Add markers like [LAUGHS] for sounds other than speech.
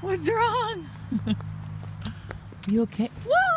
What's wrong? Are [LAUGHS] You okay? Whoa!